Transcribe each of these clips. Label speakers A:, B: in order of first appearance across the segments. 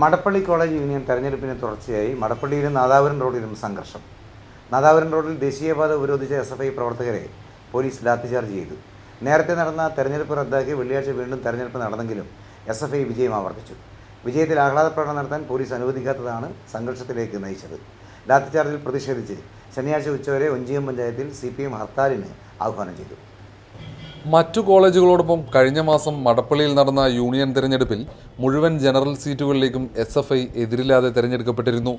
A: Madappally college union തെരഞ്ഞെടുപ്പിന് തുടർച്ചയായി മടപ്പള്ളിയിലും നാദാപുരം റോഡിലും സംഘർഷം. നാദാപുരം റോഡിൽ ദേശീയപാത ഉപരോധിച്ച എസ് എഫ് ഐ പ്രവർത്തകരെ പോലീസ് ലാത്തിചാർജ് ചെയ്തു. നേരത്തെ നടന്ന തെരഞ്ഞെടുപ്പ് റദ്ദാക്കി വെള്ളിയാഴ്ച വീണ്ടും തെരഞ്ഞെടുപ്പ് നടന്നെങ്കിലും എസ് എഫ് ഐ വിജയം ആവർത്തിച്ചു. വിജയത്തിൽ ആഹ്ലാദ പ്രകടനം നടത്താൻ പോലീസ് അനുവദിക്കാത്തതാണ് സംഘർഷത്തിലേക്ക് നയിച്ചത്. ലാത്തിചാർജിൽ പ്രതിഷേധിച്ച് ശനിയാഴ്ച ഉച്ചവരെ ഒഞ്ചിയം പഞ്ചായത്തിൽ സി പി എം ഹർത്താലിന് ആഹ്വാനം ചെയ്തു.
B: മറ്റു കോളേജുകളോടൊപ്പം കഴിഞ്ഞ മാസം മടപ്പള്ളിയിൽ നടന്ന യൂണിയൻ തെരഞ്ഞെടുപ്പിൽ മുഴുവൻ ജനറൽ സീറ്റുകളിലേക്കും എസ് എഫ് ഐ എതിരില്ലാതെ തിരഞ്ഞെടുക്കപ്പെട്ടിരുന്നു.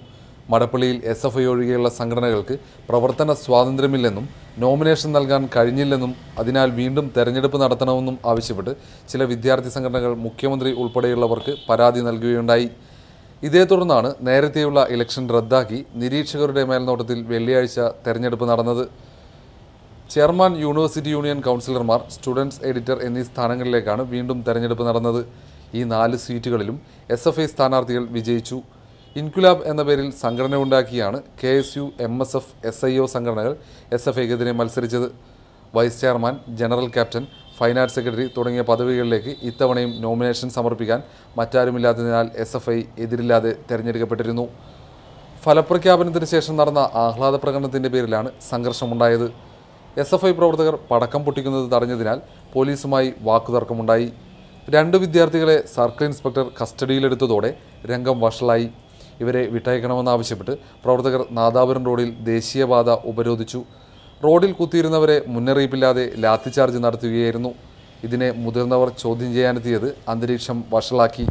B: മടപ്പള്ളിയിൽ എസ് എഫ് ഐ ഒഴികെയുള്ള സംഘടനകൾക്ക് പ്രവർത്തന സ്വാതന്ത്ര്യമില്ലെന്നും നോമിനേഷൻ നൽകാൻ കഴിഞ്ഞില്ലെന്നും അതിനാൽ വീണ്ടും തെരഞ്ഞെടുപ്പ് നടത്തണമെന്നും ആവശ്യപ്പെട്ട് ചില വിദ്യാർത്ഥി സംഘടനകൾ മുഖ്യമന്ത്രി ഉൾപ്പെടെയുള്ളവർക്ക് പരാതി നൽകുകയുണ്ടായി. ഇതേ തുടർന്നാണ് നേരത്തെയുള്ള ഇലക്ഷൻ റദ്ദാക്കി നിരീക്ഷകരുടെ മേൽനോട്ടത്തിൽ വെള്ളിയാഴ്ച തെരഞ്ഞെടുപ്പ് നടന്നത്. ചെയർമാൻ യൂണിവേഴ്സിറ്റി യൂണിയൻ കൗൺസിലർമാർ സ്റ്റുഡൻസ് എഡിറ്റർ എന്നീ സ്ഥാനങ്ങളിലേക്കാണ് വീണ്ടും തെരഞ്ഞെടുപ്പ് നടന്നത്. ഈ നാല് സീറ്റുകളിലും എസ് എഫ് ഐ സ്ഥാനാർത്ഥികൾ വിജയിച്ചു. ഇൻകുലാബ് എന്ന പേരിൽ സംഘടന ഉണ്ടാക്കിയാണ് K S U M S F S I O സംഘടനകൾ എസ് എഫ് ഐക്കെതിരെ മത്സരിച്ചത്. Vice chairman general captain finance secretary തുടങ്ങിയ പദവികളിലേക്ക് ഇത്തവണയും നോമിനേഷൻ സമർപ്പിക്കാൻ മറ്റാരുമില്ലാത്തതിനാൽ എസ് എഫ് ഐ എതിരില്ലാതെ തെരഞ്ഞെടുക്കപ്പെട്ടിരുന്നു. ഫലപ്രഖ്യാപനത്തിന് ശേഷം നടന്ന ആഹ്ലാദ പ്രകടനത്തിന്റെ പേരിലാണ് സംഘർഷമുണ്ടായത്. എസ് എഫ് ഐ പ്രവർത്തകർ പടക്കം പൊട്ടിക്കുന്നത് തടഞ്ഞതിനാൽ പോലീസുമായി വാക്കുതർക്കമുണ്ടായി. രണ്ട് വിദ്യാർത്ഥികളെ സർക്കിൾ ഇൻസ്പെക്ടർ കസ്റ്റഡിയിലെടുത്തതോടെ രംഗം വഷളായി. ഇവരെ വിട്ടയക്കണമെന്നാവശ്യപ്പെട്ട് പ്രവർത്തകർ നാദാപുരം റോഡിൽ ദേശീയപാത ഉപരോധിച്ചു. റോഡിൽ കുത്തിയിരുന്നവരെ മുന്നറിയിപ്പില്ലാതെ ലാത്തിചാർജ് നടത്തുകയായിരുന്നു. ഇതിനെ മുതിർന്നവർ ചോദ്യം ചെയ്യാനെത്തിയത് അന്തരീക്ഷം വഷളാക്കി.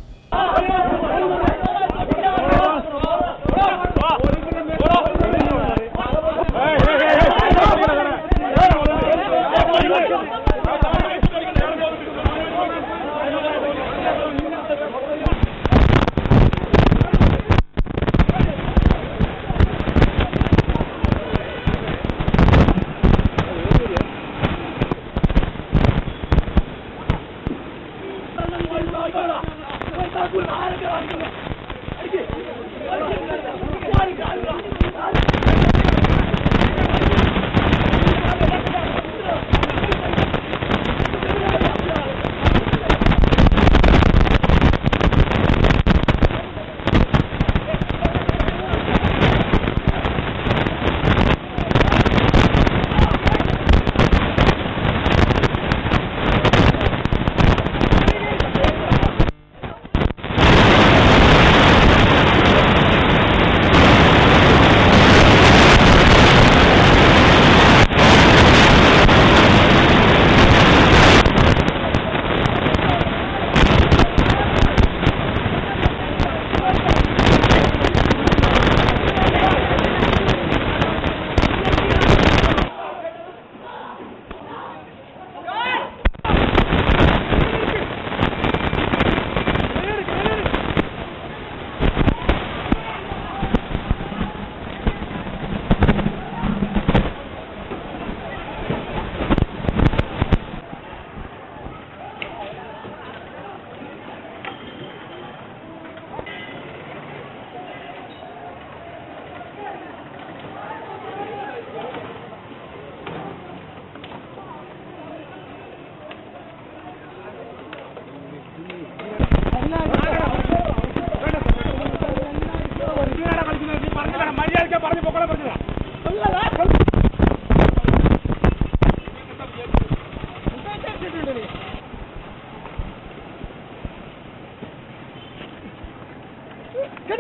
C: Get